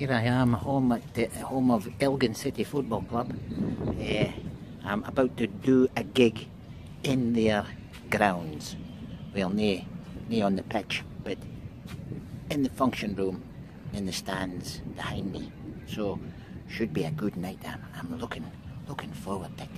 Here I am, home at the home of Elgin City Football Club. Uh, I'm about to do a gig in their grounds. Well, nay, nay on the pitch, but in the function room, in the stands behind me. So, should be a good night. I'm, I'm looking, looking forward to it.